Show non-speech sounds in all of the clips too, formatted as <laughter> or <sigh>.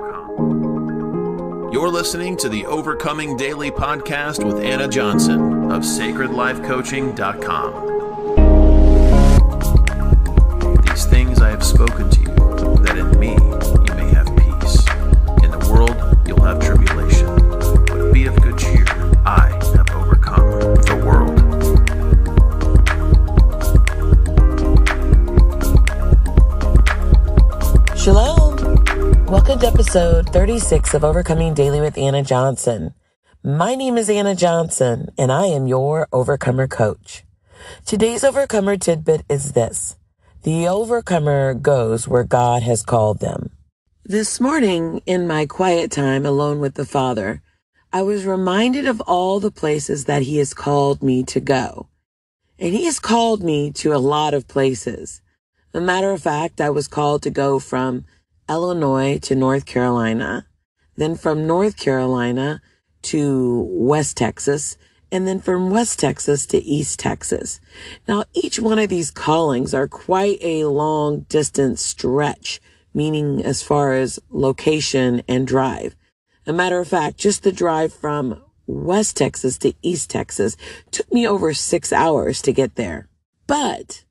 overcome. You're listening to the Overcoming Daily podcast with Anna Johnson of sacredlifecoaching.com. These things I have spoken to you, that in me episode 36 of Overcoming Daily with Anna Johnson. My name is Anna Johnson, and I am your Overcomer Coach. Today's Overcomer tidbit is this. The Overcomer goes where God has called them. This morning, in my quiet time alone with the Father, I was reminded of all the places that He has called me to go. And He has called me to a lot of places. A matter of fact, I was called to go from Illinois to North Carolina, then from North Carolina to West Texas, and then from West Texas to East Texas. Now, each one of these callings are quite a long distance stretch, meaning as far as location and drive. A matter of fact, just the drive from West Texas to East Texas took me over six hours to get there. But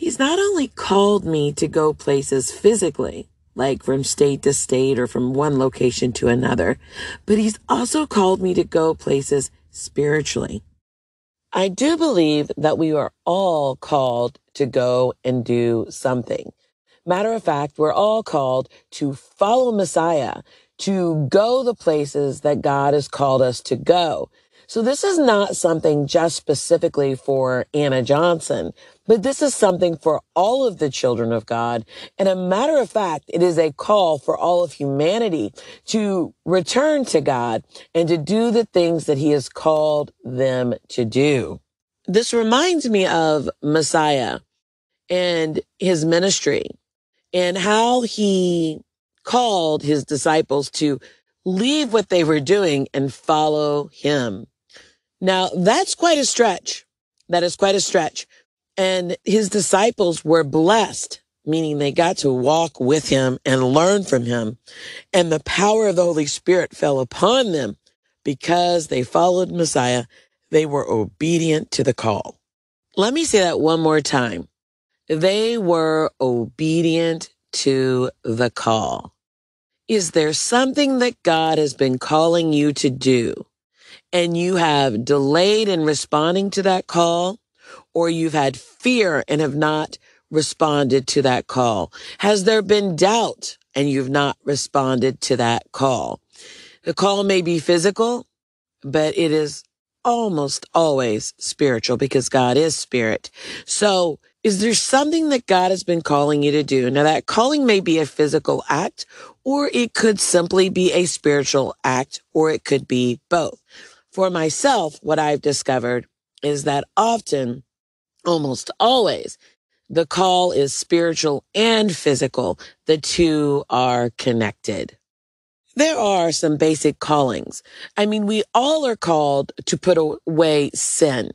He's not only called me to go places physically, like from state to state or from one location to another, but he's also called me to go places spiritually. I do believe that we are all called to go and do something. Matter of fact, we're all called to follow Messiah, to go the places that God has called us to go. So this is not something just specifically for Anna Johnson, but this is something for all of the children of God. And a matter of fact, it is a call for all of humanity to return to God and to do the things that he has called them to do. This reminds me of Messiah and his ministry and how he called his disciples to leave what they were doing and follow him. Now that's quite a stretch. That is quite a stretch. And his disciples were blessed, meaning they got to walk with him and learn from him. And the power of the Holy Spirit fell upon them because they followed Messiah. They were obedient to the call. Let me say that one more time. They were obedient to the call. Is there something that God has been calling you to do? and you have delayed in responding to that call, or you've had fear and have not responded to that call? Has there been doubt and you've not responded to that call? The call may be physical, but it is almost always spiritual because God is spirit. So is there something that God has been calling you to do? Now that calling may be a physical act or it could simply be a spiritual act or it could be both. For myself, what I've discovered is that often, almost always, the call is spiritual and physical. The two are connected. There are some basic callings. I mean, we all are called to put away sin.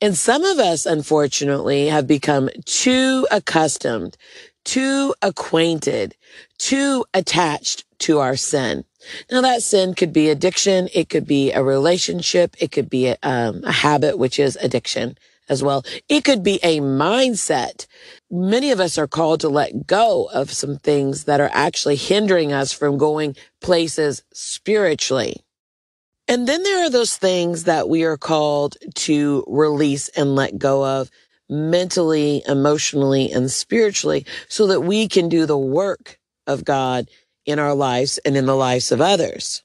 And some of us, unfortunately, have become too accustomed, too acquainted, too attached to our sin. Now that sin could be addiction. It could be a relationship. It could be a, um, a habit, which is addiction as well. It could be a mindset. Many of us are called to let go of some things that are actually hindering us from going places spiritually. And then there are those things that we are called to release and let go of mentally, emotionally, and spiritually so that we can do the work of God in our lives and in the lives of others.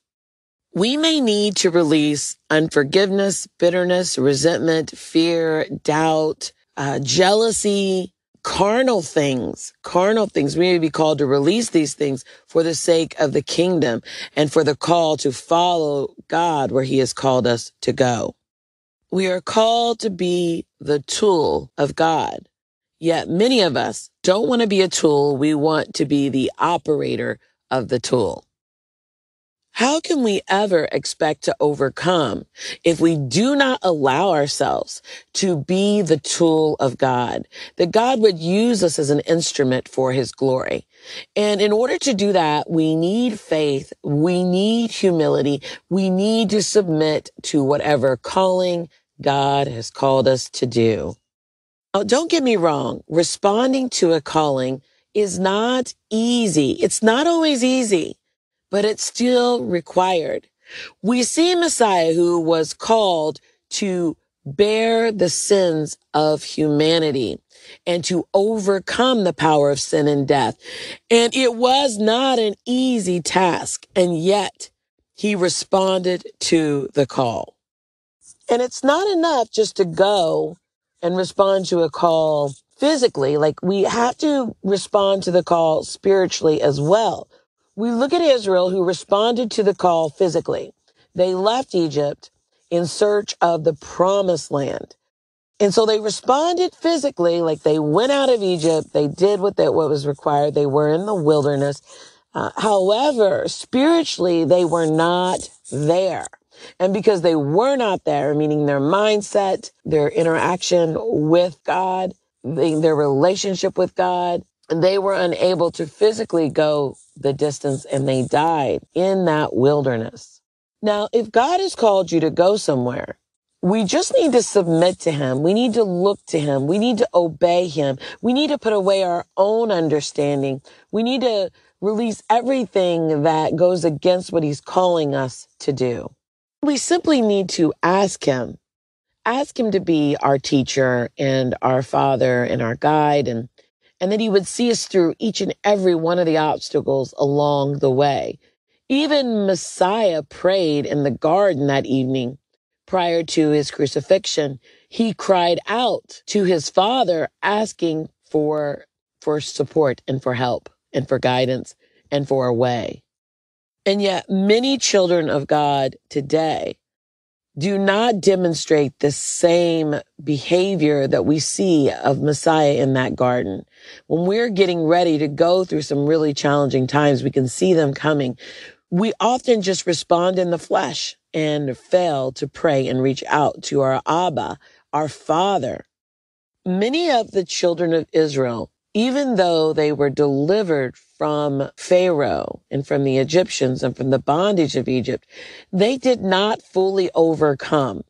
We may need to release unforgiveness, bitterness, resentment, fear, doubt, uh, jealousy, carnal things, carnal things. We may be called to release these things for the sake of the kingdom and for the call to follow God where he has called us to go. We are called to be the tool of God. Yet many of us don't want to be a tool. We want to be the operator of the tool. How can we ever expect to overcome if we do not allow ourselves to be the tool of God? That God would use us as an instrument for his glory. And in order to do that, we need faith. We need humility. We need to submit to whatever calling God has called us to do. Now, don't get me wrong. Responding to a calling is not easy. It's not always easy but it's still required. We see Messiah who was called to bear the sins of humanity and to overcome the power of sin and death. And it was not an easy task. And yet he responded to the call. And it's not enough just to go and respond to a call physically. Like we have to respond to the call spiritually as well. We look at Israel who responded to the call physically. They left Egypt in search of the promised land. And so they responded physically, like they went out of Egypt. They did what they, what was required. They were in the wilderness. Uh, however, spiritually, they were not there. And because they were not there, meaning their mindset, their interaction with God, their relationship with God, they were unable to physically go the distance and they died in that wilderness. Now, if God has called you to go somewhere, we just need to submit to him. We need to look to him. We need to obey him. We need to put away our own understanding. We need to release everything that goes against what he's calling us to do. We simply need to ask him, ask him to be our teacher and our father and our guide and and that he would see us through each and every one of the obstacles along the way. Even Messiah prayed in the garden that evening prior to his crucifixion. He cried out to his father asking for, for support and for help and for guidance and for a way. And yet many children of God today do not demonstrate the same behavior that we see of Messiah in that garden. When we're getting ready to go through some really challenging times, we can see them coming. We often just respond in the flesh and fail to pray and reach out to our Abba, our Father. Many of the children of Israel, even though they were delivered from Pharaoh and from the Egyptians and from the bondage of Egypt, they did not fully overcome.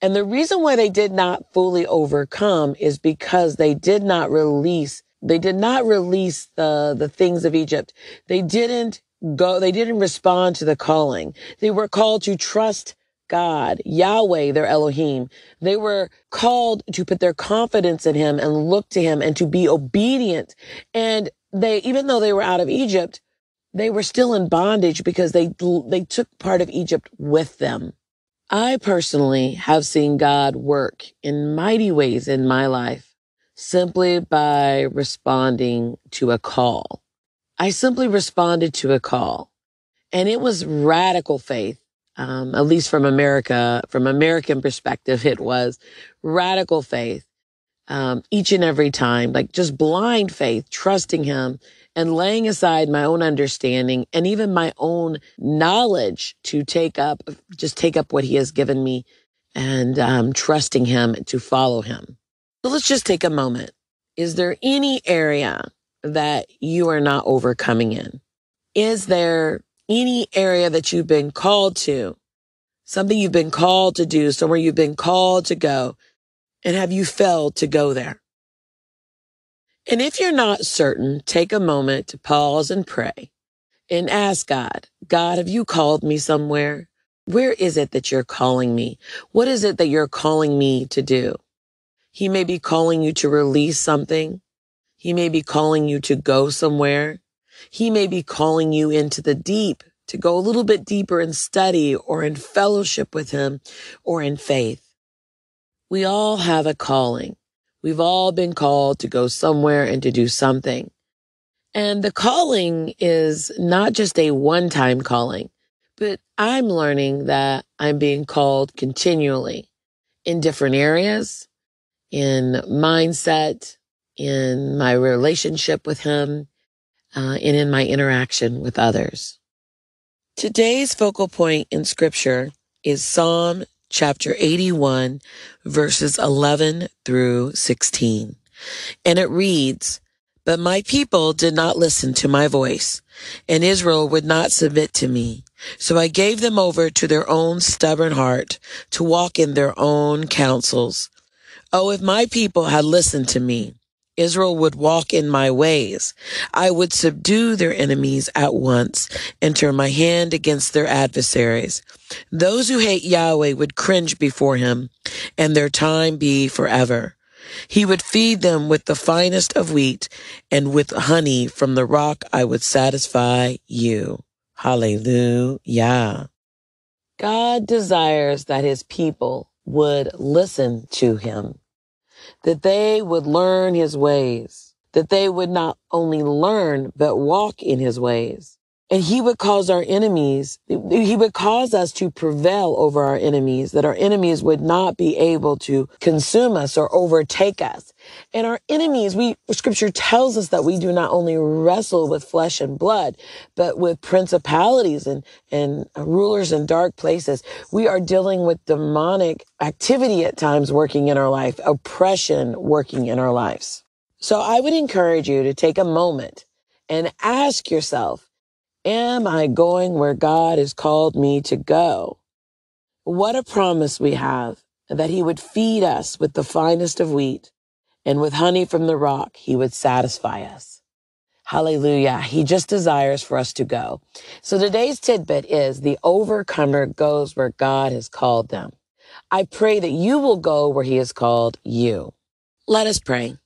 And the reason why they did not fully overcome is because they did not release, they did not release the, the things of Egypt. They didn't go, they didn't respond to the calling. They were called to trust God, Yahweh, their Elohim. They were called to put their confidence in him and look to him and to be obedient. And they, even though they were out of Egypt, they were still in bondage because they, they took part of Egypt with them. I personally have seen God work in mighty ways in my life simply by responding to a call. I simply responded to a call and it was radical faith. Um, at least from America, from American perspective, <laughs> it was radical faith um, each and every time, like just blind faith, trusting him and laying aside my own understanding and even my own knowledge to take up, just take up what he has given me and um, trusting him to follow him. So let's just take a moment. Is there any area that you are not overcoming in? Is there any area that you've been called to? Something you've been called to do, somewhere you've been called to go and have you failed to go there? And if you're not certain, take a moment to pause and pray and ask God, God, have you called me somewhere? Where is it that you're calling me? What is it that you're calling me to do? He may be calling you to release something. He may be calling you to go somewhere. He may be calling you into the deep to go a little bit deeper in study or in fellowship with him or in faith. We all have a calling. We've all been called to go somewhere and to do something. And the calling is not just a one time calling, but I'm learning that I'm being called continually in different areas, in mindset, in my relationship with him, uh, and in my interaction with others. Today's focal point in scripture is Psalm chapter 81, verses 11 through 16. And it reads, But my people did not listen to my voice, and Israel would not submit to me. So I gave them over to their own stubborn heart to walk in their own counsels. Oh, if my people had listened to me, Israel would walk in my ways. I would subdue their enemies at once and turn my hand against their adversaries. Those who hate Yahweh would cringe before him and their time be forever. He would feed them with the finest of wheat and with honey from the rock I would satisfy you. Hallelujah. God desires that his people would listen to him that they would learn his ways, that they would not only learn, but walk in his ways. And he would cause our enemies, he would cause us to prevail over our enemies, that our enemies would not be able to consume us or overtake us. And our enemies, we, scripture tells us that we do not only wrestle with flesh and blood, but with principalities and, and rulers in dark places. We are dealing with demonic activity at times working in our life, oppression working in our lives. So I would encourage you to take a moment and ask yourself, Am I going where God has called me to go? What a promise we have that he would feed us with the finest of wheat and with honey from the rock, he would satisfy us. Hallelujah. He just desires for us to go. So today's tidbit is the overcomer goes where God has called them. I pray that you will go where he has called you. Let us pray.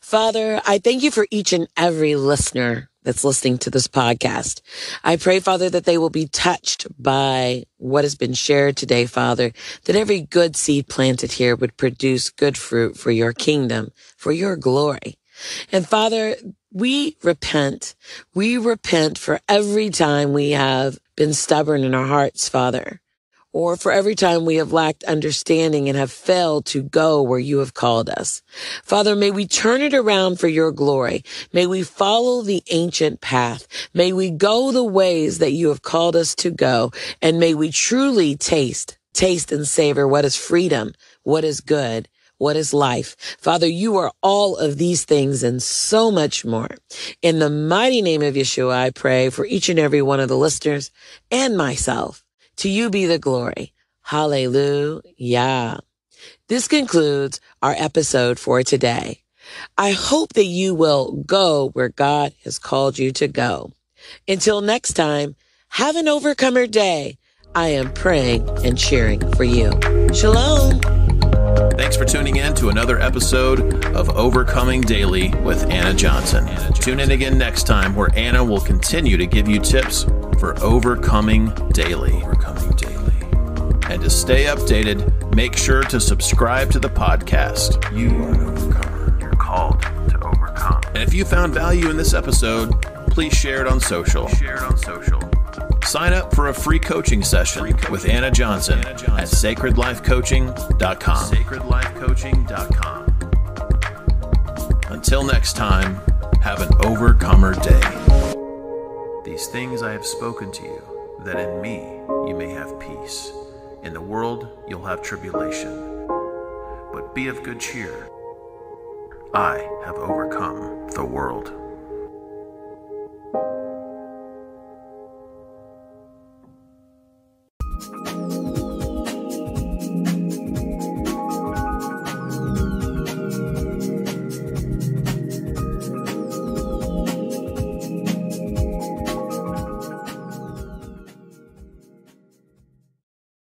Father, I thank you for each and every listener that's listening to this podcast. I pray, Father, that they will be touched by what has been shared today, Father, that every good seed planted here would produce good fruit for your kingdom, for your glory. And Father, we repent. We repent for every time we have been stubborn in our hearts, Father or for every time we have lacked understanding and have failed to go where you have called us. Father, may we turn it around for your glory. May we follow the ancient path. May we go the ways that you have called us to go. And may we truly taste, taste and savor what is freedom, what is good, what is life. Father, you are all of these things and so much more. In the mighty name of Yeshua, I pray for each and every one of the listeners and myself. To you be the glory. Hallelujah. This concludes our episode for today. I hope that you will go where God has called you to go. Until next time, have an overcomer day. I am praying and cheering for you. Shalom. Thanks for tuning in to another episode of Overcoming Daily with Anna Johnson. Tune in again next time where Anna will continue to give you tips for overcoming daily. Overcoming daily. And to stay updated, make sure to subscribe to the podcast. You are an overcomer. You're called to overcome. And if you found value in this episode, please share it on social. Share it on social. Sign up for a free coaching session with Anna Johnson, Anna Johnson at sacredlifecoaching.com. Sacredlifecoaching.com. Until next time, have an overcomer day. These things I have spoken to you, that in me you may have peace. In the world you'll have tribulation. But be of good cheer. I have overcome the world.